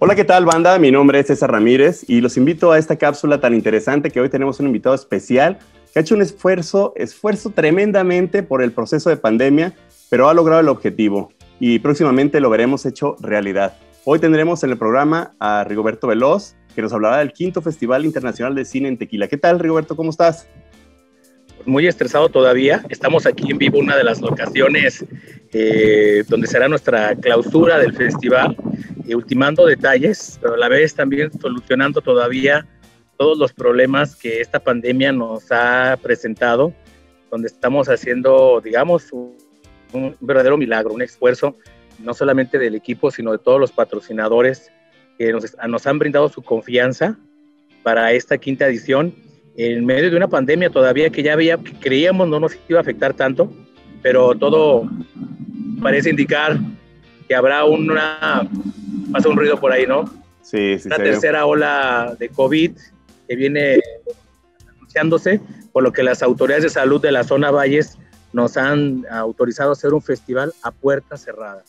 Hola, ¿qué tal, banda? Mi nombre es César Ramírez y los invito a esta cápsula tan interesante que hoy tenemos un invitado especial que ha hecho un esfuerzo, esfuerzo tremendamente por el proceso de pandemia, pero ha logrado el objetivo y próximamente lo veremos hecho realidad. Hoy tendremos en el programa a Rigoberto Veloz, que nos hablará del quinto Festival Internacional de Cine en Tequila. ¿Qué tal, Rigoberto? ¿Cómo estás? Muy estresado todavía. Estamos aquí en vivo, una de las locaciones eh, donde será nuestra clausura del festival ultimando detalles, pero a la vez también solucionando todavía todos los problemas que esta pandemia nos ha presentado, donde estamos haciendo, digamos, un, verdadero milagro, un esfuerzo, no solamente del equipo, sino de todos los patrocinadores que nos, nos han brindado su confianza para esta quinta edición, en medio de una pandemia todavía que ya había, que creíamos no nos iba a afectar tanto, pero todo parece indicar que habrá una pasa un ruido por ahí, ¿no? Sí, sí. La tercera ola de COVID que viene anunciándose, por lo que las autoridades de salud de la zona Valles nos han autorizado hacer un festival a puerta cerrada.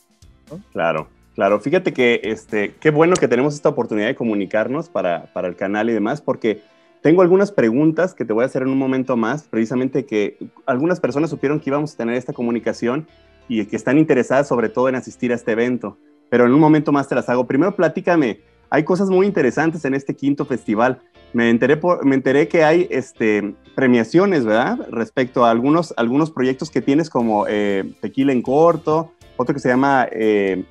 Claro, claro. Fíjate que este, qué bueno que tenemos esta oportunidad de comunicarnos para, para el canal y demás, porque tengo algunas preguntas que te voy a hacer en un momento más, precisamente que algunas personas supieron que íbamos a tener esta comunicación y que están interesadas sobre todo en asistir a este evento pero en un momento más te las hago. Primero platícame, hay cosas muy interesantes en este quinto festival. Me enteré, por, me enteré que hay este, premiaciones, ¿verdad? Respecto a algunos, algunos proyectos que tienes como eh, Tequila en Corto, otro que se llama eh,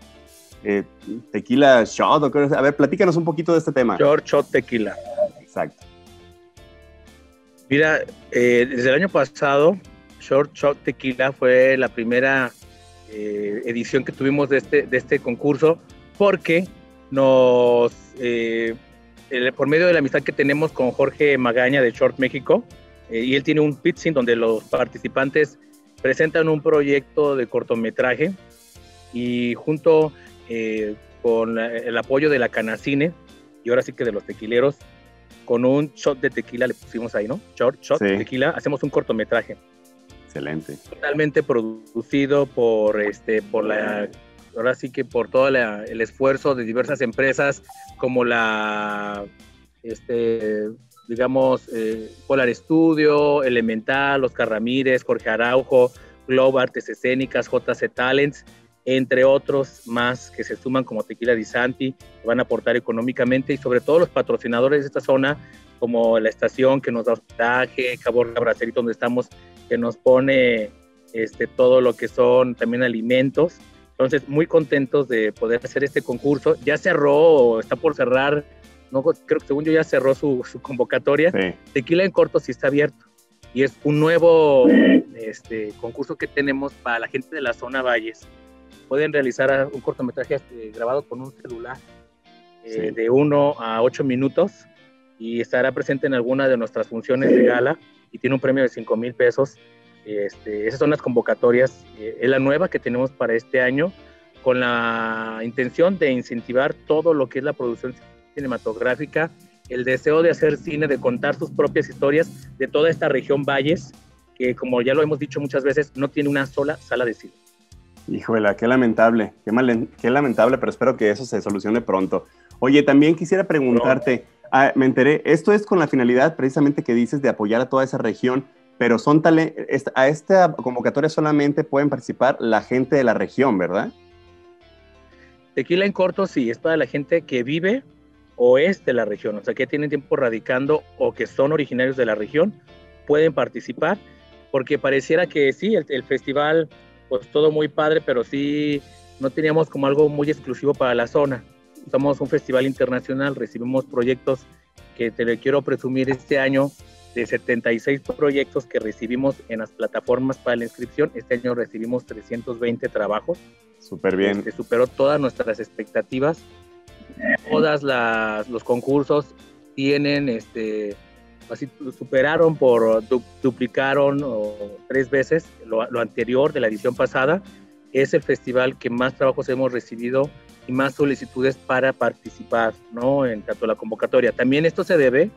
eh, Tequila Shot. a ver, platícanos un poquito de este tema. Short Shot Tequila. Exacto. Mira, desde el año pasado, Short Shot Tequila fue la primera edición que tuvimos de este, de este concurso, porque nos, eh, por medio de la amistad que tenemos con Jorge Magaña de Short México, eh, y él tiene un pitching donde los participantes presentan un proyecto de cortometraje y junto con el apoyo de la Canacine, y ahora sí que de los tequileros, con un shot de tequila le pusimos ahí, ¿no? Short, shot de tequila, hacemos un cortometraje. Excelente. Totalmente producido por, este, por la, ahora sí que por todo el esfuerzo de diversas empresas como la, este, digamos, eh, Polar Studio, Elemental, Oscar Ramírez, Jorge Araujo, Globe Artes Escénicas, JC Talents, entre otros más que se suman como Tequila Di Santi, que van a aportar económicamente y sobre todo los patrocinadores de esta zona, como la estación que nos da hospedaje, Cabo Bracerito, donde estamos que nos pone este, todo lo que son también alimentos. Entonces, muy contentos de poder hacer este concurso. Ya cerró, o está por cerrar, no, creo que según yo ya cerró su, su convocatoria. Tequila en corto sí está abierto. Y es un nuevo este, concurso que tenemos para la gente de la zona Valles. Pueden realizar un cortometraje este, grabado con un celular eh, de 1 a 8 minutos y estará presente en alguna de nuestras funciones de gala y tiene un premio de 5 mil pesos. Este, esas son las convocatorias, eh, es la nueva que tenemos para este año, con la intención de incentivar todo lo que es la producción cinematográfica, el deseo de hacer cine, de contar sus propias historias de toda esta región Valles, que como ya lo hemos dicho muchas veces, no tiene una sola sala de cine. Híjole, qué lamentable, qué, mal, qué lamentable, pero espero que eso se solucione pronto. Oye, también quisiera preguntarte, Ah, me enteré, esto es con la finalidad precisamente que dices de apoyar a toda esa región, pero son a esta convocatoria solamente pueden participar la gente de la región, ¿verdad? Tequila en corto sí, es para la gente que vive o es de la región, o sea, que tienen tiempo radicando o que son originarios de la región, pueden participar, porque pareciera que sí, el, el festival, pues todo muy padre, pero sí no teníamos como algo muy exclusivo para la zona somos un festival internacional, recibimos proyectos que te le quiero presumir este año, de 76 proyectos que recibimos en las plataformas para la inscripción. Este año recibimos 320 trabajos. Súper bien. Que superó todas nuestras expectativas. Todas los concursos tienen este, así superaron por, duplicaron tres veces lo, anterior de la edición pasada. Es el festival que más trabajos hemos recibido y más solicitudes para participar, ¿no? En tanto la convocatoria. También esto se debe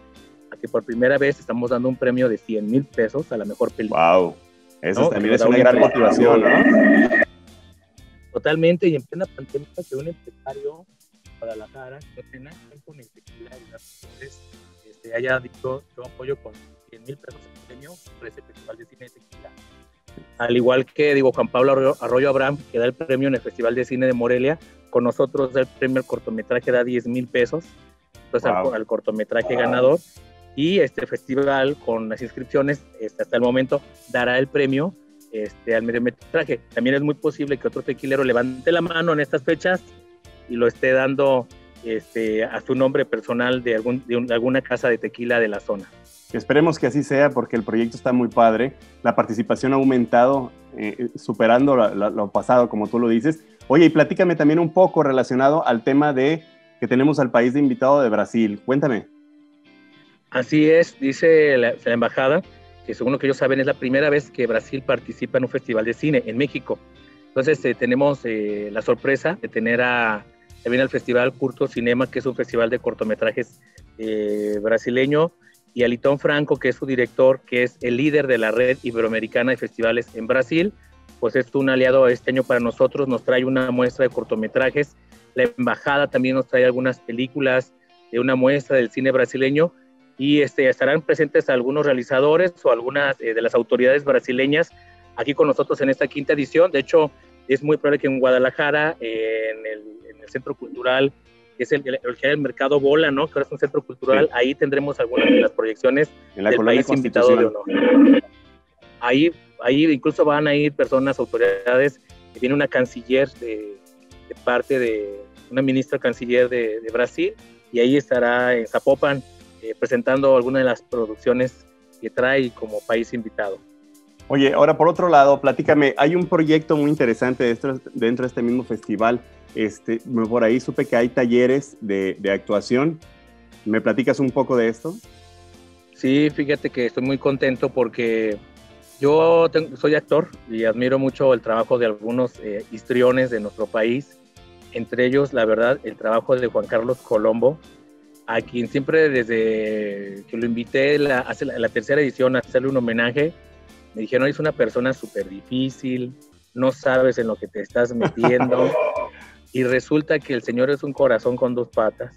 a que por primera vez estamos dando un premio de 100 mil pesos a la mejor película. ¡Wow! Eso también es una gran motivación, ¿no? Totalmente, y en plena pandemia que un empresario de Guadalajara, que tiene con el tequila y las este, haya dicho, yo apoyo con 100 mil pesos en premio por ese festival de cine de tequila. Al igual que, digo, Juan Pablo Arroyo, Abraham, que da el premio en el Festival de Cine de Morelia, con nosotros da el premio al cortometraje, da 10 mil pesos, entonces al, cortometraje ganador. Y este festival, con las inscripciones, este, hasta el momento, dará el premio este, al mediometraje. También es muy posible que otro tequilero levante la mano en estas fechas y lo esté dando este, a su nombre personal de, algún, de, alguna casa de tequila de la zona. Esperemos que así sea porque el proyecto está muy padre. La participación ha aumentado, eh, superando lo, pasado, como tú lo dices. Oye, y platícame también un poco relacionado al tema de que tenemos al país de invitado de Brasil. Cuéntame. Así es, dice la, la embajada que según lo que ellos saben es la primera vez que Brasil participa en un festival de cine en México. Entonces eh, tenemos eh, la sorpresa de tener a, también al Festival Curto Cinema, que es un festival de cortometrajes eh, brasileño, y a Litón Franco, que es su director, que es el líder de la red iberoamericana de festivales en Brasil, pues es un aliado este año para nosotros, nos trae una muestra de cortometrajes, la embajada también nos trae algunas películas de una muestra del cine brasileño, y este, estarán presentes algunos realizadores o algunas eh, de las autoridades brasileñas aquí con nosotros en esta quinta edición. De hecho, es muy probable que en Guadalajara, en, el, Centro Cultural, que es el, el, el, Mercado Bola, ¿no? que ahora es un centro cultural, ahí tendremos algunas de las proyecciones en la del país invitado de honor. Ahí, ahí incluso van a ir personas, autoridades, viene una canciller de, parte de, una ministra canciller de, de Brasil, y ahí estará en Zapopan eh, presentando algunas de las producciones que trae como país invitado. Oye, ahora por otro lado, platícame, hay un proyecto muy interesante dentro, dentro de este mismo festival. Este, por ahí supe que hay talleres de, de actuación. ¿Me platicas un poco de esto? Sí, fíjate que estoy muy contento porque yo soy actor y admiro mucho el trabajo de algunos eh, histriones de nuestro país, entre ellos, la verdad, el trabajo de Juan Carlos Colombo, a quien siempre desde que lo invité la, hace la, tercera edición a hacerle un homenaje, me dijeron, es una persona súper difícil, no sabes en lo que te estás metiendo. y resulta que el señor es un corazón con dos patas,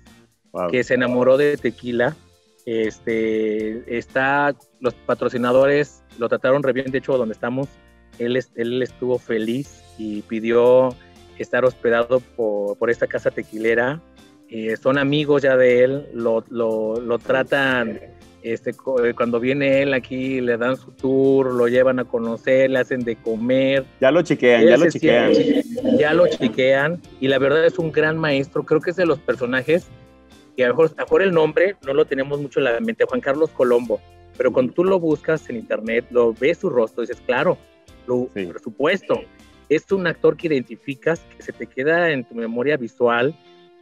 que se enamoró de tequila. Este, está, los patrocinadores lo trataron re bien, de hecho, donde estamos, él, él estuvo feliz y pidió estar hospedado por, por esta casa tequilera eh, son amigos ya de él, lo, lo, lo, tratan, este, eh, cuando viene él aquí le dan su tour, lo llevan a conocer, le hacen de comer. Ya lo chequean, ya lo chequean. Ya lo chequean y la verdad es un gran maestro, creo que es de los personajes que a lo mejor, el nombre no lo tenemos mucho en la mente, Juan Carlos Colombo, pero cuando tú lo buscas en internet, lo ves su rostro, dices, claro, lo, por supuesto, es un actor que identificas, que se te queda en tu memoria visual,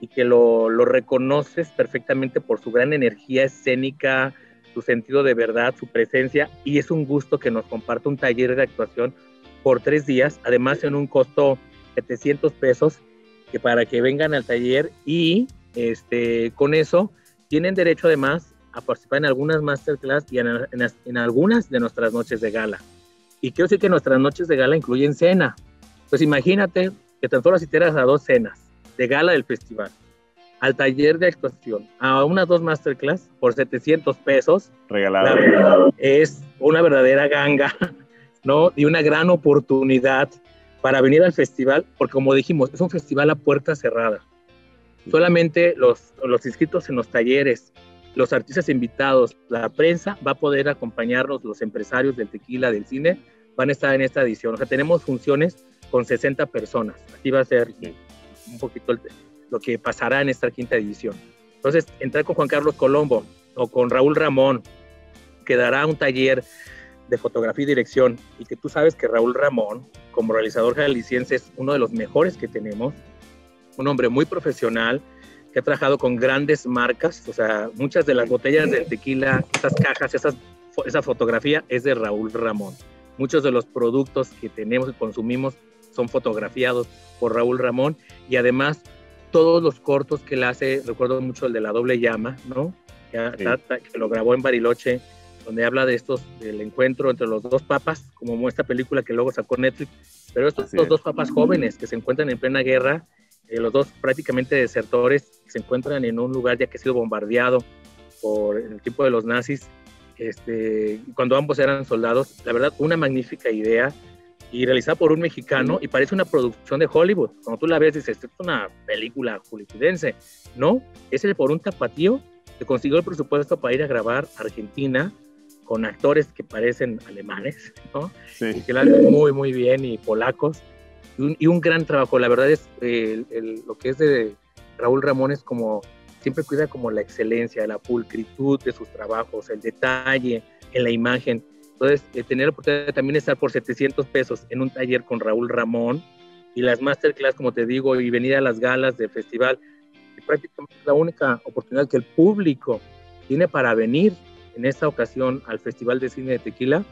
y que lo, lo, reconoces perfectamente por su gran energía escénica, su sentido de verdad, su presencia, y es un gusto que nos comparte un taller de actuación por tres días, además en un costo de 700 pesos, que para que vengan al taller y este, con eso tienen derecho además a participar en algunas masterclass y en, en, en algunas de nuestras noches de gala. Y quiero decir que nuestras noches de gala incluyen cena. Pues imagínate que tan solo asistieras a dos cenas de gala del festival, al taller de actuación, a unas dos masterclass por 700 pesos. Regalado. Es una verdadera ganga, ¿no? Y una gran oportunidad para venir al festival, porque como dijimos, es un festival a puerta cerrada. Solamente los, los inscritos en los talleres, los artistas invitados, la prensa va a poder acompañarnos, los empresarios del tequila, del cine, van a estar en esta edición. O sea, tenemos funciones con 60 personas. Aquí va a ser un poquito lo que pasará en esta quinta edición. Entonces, entrar con Juan Carlos Colombo o con Raúl Ramón, que dará un taller de fotografía y dirección, y que tú sabes que Raúl Ramón, como realizador jalisciense, es uno de los mejores que tenemos, un hombre muy profesional, que ha trabajado con grandes marcas, o sea, muchas de las botellas de tequila, esas cajas, esa fotografía es de Raúl Ramón. Muchos de los productos que tenemos y consumimos son fotografiados por Raúl Ramón y además todos los cortos que él hace, recuerdo mucho el de la doble llama, ¿no? Que, lo grabó en Bariloche, donde habla de estos, del encuentro entre los dos papas, como esta película que luego sacó Netflix, pero estos dos papas jóvenes que se encuentran en plena guerra eh, los dos prácticamente desertores se encuentran en un lugar ya que ha sido bombardeado por el tiempo de los nazis, este, cuando ambos eran soldados. La verdad, una magnífica idea y realizada por un mexicano y parece una producción de Hollywood. Cuando tú la ves dices, esto es una película hollywoodense. No, es el por un tapatío que consiguió el presupuesto para ir a grabar Argentina con actores que parecen alemanes, ¿no? Sí. Y que lo hacen muy, muy bien y polacos y un, gran trabajo. La verdad es lo que es de Raúl Ramón es como siempre cuida como la excelencia, la pulcritud de sus trabajos, el detalle en la imagen. Entonces, eh, la oportunidad de también estar por 700 pesos en un taller con Raúl Ramón y las masterclass, como te digo, y venir a las galas del festival, y prácticamente la única oportunidad que el público tiene para venir en esta ocasión al Festival de Cine de Tequila,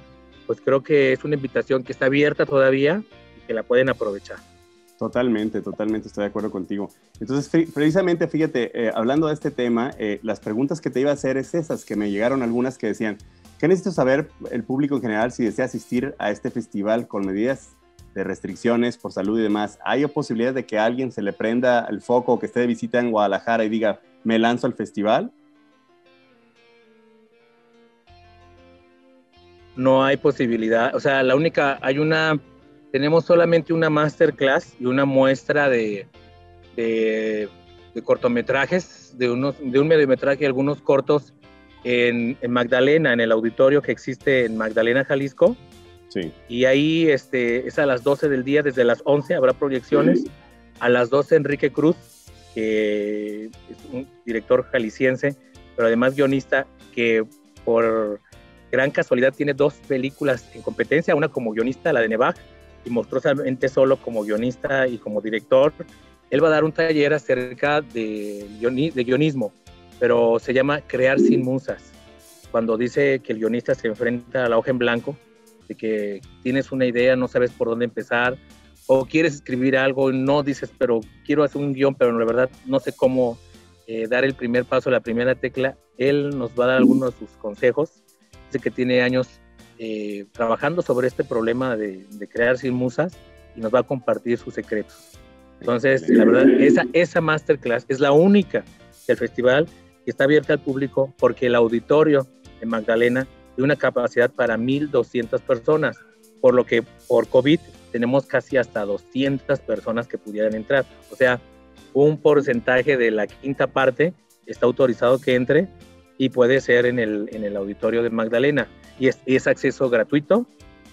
pues creo que es una invitación que está abierta todavía que la pueden aprovechar. Totalmente, totalmente, estoy de acuerdo contigo. Entonces, precisamente, fíjate, eh, hablando de este tema, eh, las preguntas que te iba a hacer es esas, que me llegaron algunas que decían, ¿qué necesito saber el público en general si desea asistir a este festival con medidas de restricciones por salud y demás? ¿Hay posibilidad de que alguien se le prenda el foco, que esté de visita en Guadalajara y diga, me lanzo al festival? No hay posibilidad, o sea, la única, hay una tenemos solamente una masterclass y una muestra de, de, cortometrajes, de, unos, de un mediometraje y algunos cortos en, Magdalena, en el auditorio que existe en Magdalena, Jalisco. Sí. Y ahí este, es a las 12 del día, desde las 11 habrá proyecciones. A las 12 Enrique Cruz, que es un director jalisciense, pero además guionista, que por gran casualidad tiene dos películas en competencia, una como guionista, la de Nevaj, y monstruosamente solo como guionista y como director. Él va a dar un taller acerca de guionismo, pero se llama Crear sin musas. Cuando dice que el guionista se enfrenta a la hoja en blanco, de que tienes una idea, no sabes por dónde empezar, o quieres escribir algo no dices, pero quiero hacer un guion, pero la verdad no sé cómo eh, dar el primer paso, la primera tecla. Él nos va a dar algunos de sus consejos. Dice que tiene años eh, trabajando sobre este problema de, crear sin musas y nos va a compartir sus secretos. Entonces, la verdad, esa, esa masterclass es la única del festival está abierta al público porque el auditorio de Magdalena tiene una capacidad para 1.200 personas, por lo que por COVID tenemos casi hasta 200 personas que pudieran entrar. O sea, un porcentaje de la quinta parte está autorizado que entre y puede ser en el, en el auditorio de Magdalena y es, acceso gratuito,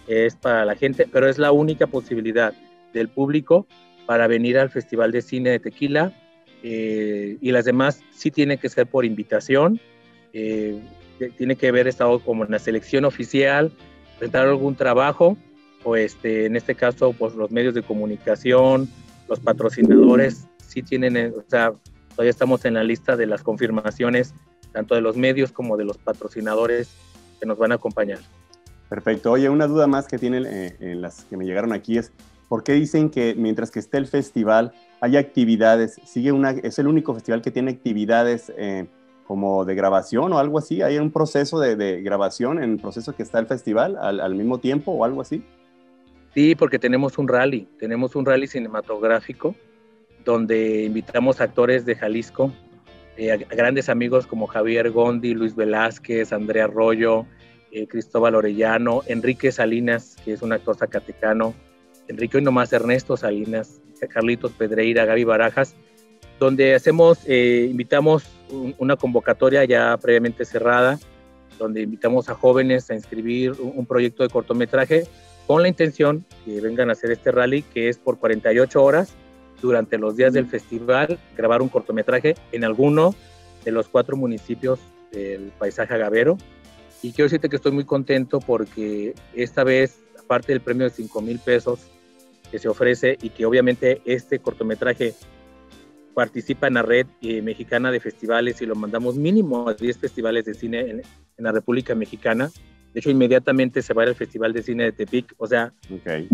es para la gente, pero es la única posibilidad del público para venir al Festival de Cine de Tequila eh, y las demás sí tiene que ser por invitación, eh, tiene que haber estado como en la selección oficial, presentar algún trabajo o este, en este caso pues los medios de comunicación, los patrocinadores sí tienen, eh, o sea, todavía estamos en la lista de las confirmaciones tanto de los medios como de los patrocinadores que nos van a acompañar. Perfecto. Oye, una duda más que tienen eh, las que me llegaron aquí es, ¿por qué dicen que mientras que esté el festival hay actividades? ¿Sigue una, ¿Es el único festival que tiene actividades eh, como de grabación o algo así? ¿Hay un proceso de, grabación en el proceso que está el festival al, mismo tiempo o algo así? Sí, porque tenemos un rally, tenemos un rally cinematográfico donde invitamos actores de Jalisco eh, a, grandes amigos como Javier Gondi, Luis Velázquez, Andrea Arroyo, eh, Cristóbal Orellano, Enrique Salinas, que es un actor zacatecano, Enrique y nomás Ernesto Salinas, Carlitos Pedreira, Gaby Barajas, donde hacemos, eh, invitamos una convocatoria ya previamente cerrada, donde invitamos a jóvenes a inscribir un, un proyecto de cortometraje con la intención que vengan a hacer este rally, que es por 48 horas, durante los días del festival grabar un cortometraje en alguno de los cuatro municipios del paisaje agavero. Y quiero decirte que estoy muy contento porque esta vez, aparte del premio de 5 mil pesos que se ofrece y que obviamente este cortometraje participa en la red eh, mexicana de festivales y lo mandamos mínimo a 10 festivales de cine en, la República Mexicana. De hecho, inmediatamente se va al Festival de Cine de Tepic, o sea, okay.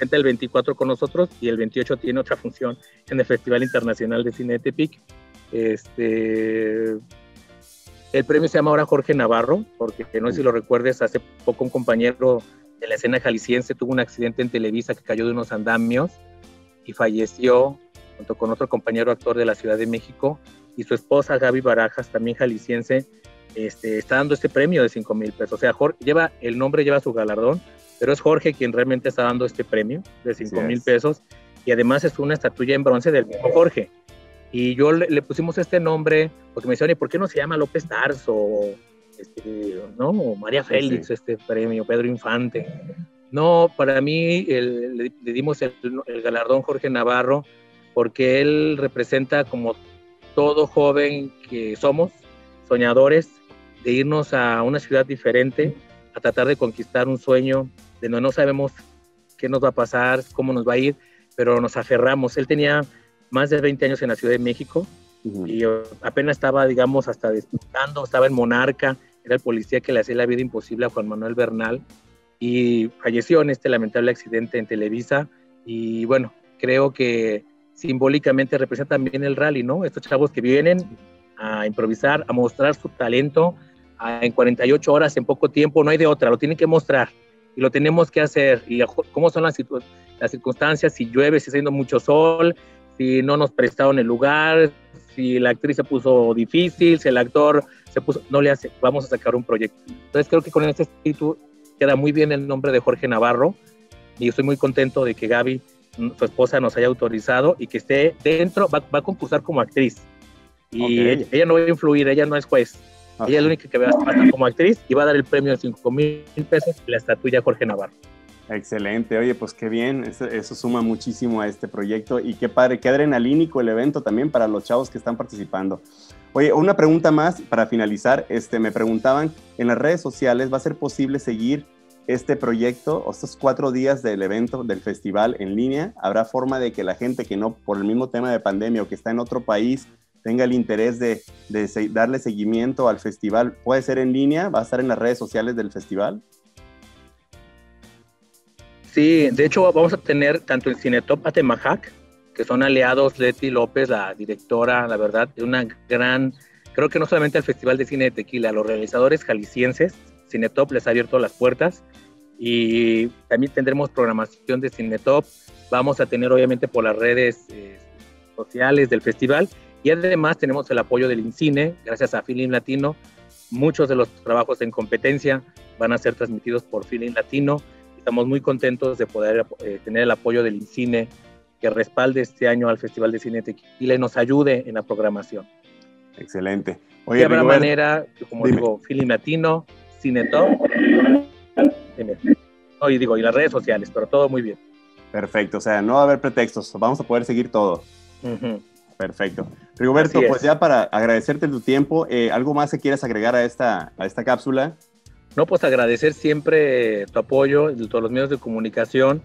gente el 24 con nosotros y el 28 tiene otra función en el Festival Internacional de Cine de Tepic. Este, el premio se llama ahora Jorge Navarro, porque no sé si lo recuerdes, hace poco un compañero de la escena jalisciense tuvo un accidente en Televisa que cayó de unos andamios y falleció junto con otro compañero actor de la Ciudad de México y su esposa Gaby Barajas, también jalisciense, este, está dando este premio de 5 mil pesos. O sea, Jorge, lleva, el nombre lleva su galardón, pero es Jorge quien realmente está dando este premio de 5 mil pesos y además es una estatuilla en bronce del mismo Jorge. Y yo le, pusimos este nombre porque me decían, ¿y por qué no se llama López Tarso? Este, ¿no? María Félix, este premio, Pedro Infante. No, para mí le, dimos el, el, galardón Jorge Navarro porque él representa como todo joven que somos, soñadores, de irnos a una ciudad diferente, a tratar de conquistar un sueño, de no, no sabemos qué nos va a pasar, cómo nos va a ir, pero nos aferramos. Él tenía más de 20 años en la Ciudad de México y apenas estaba, digamos, hasta disputando, estaba en Monarca, era el policía que le hacía la vida imposible a Juan Manuel Bernal y falleció en este lamentable accidente en Televisa y bueno, creo que simbólicamente representa también el rally, ¿no? Estos chavos que vienen a improvisar, a mostrar su talento en 48 horas, en poco tiempo, no hay de otra, lo tienen que mostrar y lo tenemos que hacer. Y cómo son las, las circunstancias, si llueve, si está haciendo mucho sol, si no nos prestaron el lugar, si la actriz se puso difícil, si el actor se puso, no le hace, vamos a sacar un proyecto. Entonces creo que con este espíritu queda muy bien el nombre de Jorge Navarro y estoy muy contento de que Gaby su esposa nos haya autorizado y que esté dentro, va, a concursar como actriz. Y ella, no va a influir, ella no es juez. Ella es la única que va a estar como actriz y va a dar el premio de 5 mil pesos y la estatuilla Jorge Navarro. Excelente, oye, pues qué bien, eso, suma muchísimo a este proyecto y qué padre, qué adrenalínico el evento también para los chavos que están participando. Oye, una pregunta más para finalizar, este, me preguntaban, en las redes sociales va a ser posible seguir este proyecto, o estos cuatro días del evento, del festival en línea, habrá forma de que la gente que no, por el mismo tema de pandemia o que está en otro país, tenga el interés de, darle seguimiento al festival. ¿Puede ser en línea? ¿Va a estar en las redes sociales del festival? Sí, de hecho vamos a tener tanto el Cinetop Atemajac, que son aliados Leti López, la directora, la verdad, de una gran, creo que no solamente al Festival de Cine de Tequila, los realizadores jaliscienses, Cinetop les ha abierto las puertas y también tendremos programación de Cinetop. Vamos a tener obviamente por las redes eh, sociales del festival y además tenemos el apoyo del INCINE, gracias a Feeling Latino. Muchos de los trabajos en competencia van a ser transmitidos por Feeling Latino. Estamos muy contentos de poder eh, tener el apoyo del INCINE que respalde este año al Festival de Cine Tequila y nos ayude en la programación. Excelente. de alguna manera, como digo, Feeling Latino, Cinetop, y digo, y las redes sociales, pero todo muy bien. Perfecto, o sea, no va a haber pretextos, vamos a poder seguir todo. Perfecto. Rigoberto, pues ya para agradecerte tu tiempo, eh, ¿algo más que quieras agregar a esta, a esta cápsula? No, pues agradecer siempre tu apoyo de todos los medios de comunicación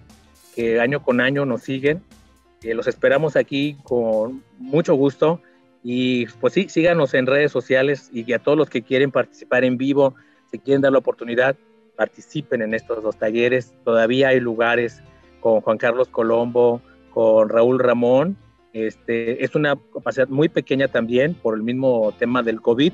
que año con año nos siguen. Los esperamos aquí con mucho gusto y pues sí, síganos en redes sociales y a todos los que quieren participar en vivo si quieren dar la oportunidad, participen en estos dos talleres. Todavía hay lugares con Juan Carlos Colombo, con Raúl Ramón. Este, es una capacidad muy pequeña también por el mismo tema del COVID.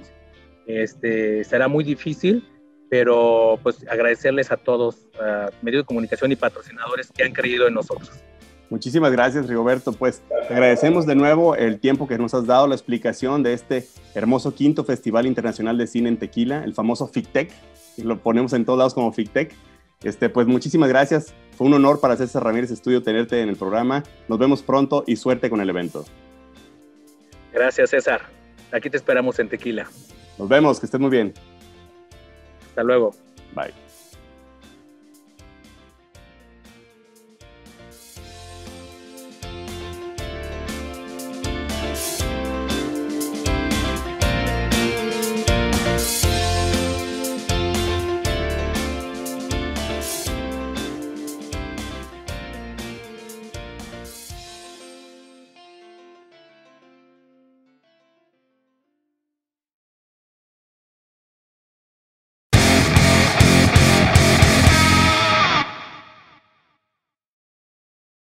Este, será muy difícil, pero pues agradecerles a todos, a medios de comunicación y patrocinadores que han creído en nosotros. Muchísimas gracias, Rigoberto. Pues te agradecemos de nuevo el tiempo que nos has dado, la explicación de este hermoso quinto Festival Internacional de Cine en Tequila, el famoso FICTEC, y lo ponemos en todos lados como FICTEC. Este, pues muchísimas gracias. Fue un honor para César Ramírez Estudio tenerte en el programa. Nos vemos pronto y suerte con el evento. Gracias, César. Aquí te esperamos en Tequila. Nos vemos, que estés muy bien. Hasta luego. Bye.